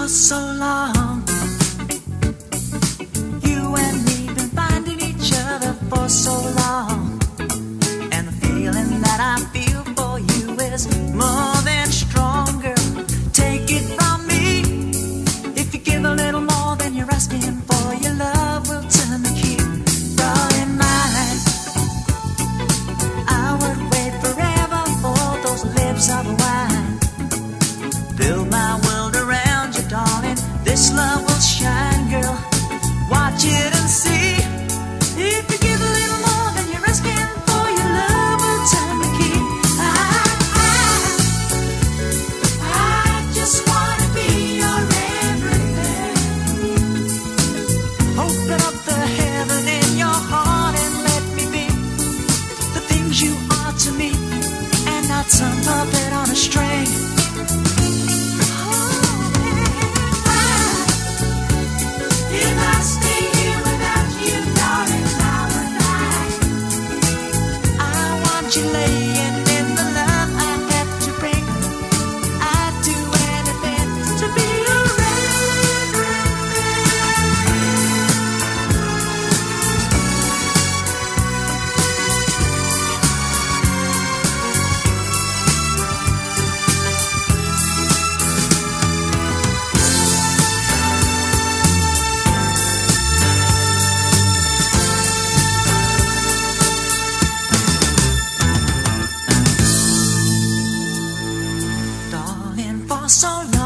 for so long. This love will shine, girl. Watch it and see. If you give a little more than you're asking for, your love will turn the key. I, I just wanna be your everything. Open up the heaven in your heart and let me be the things you are to me, and not some. solo.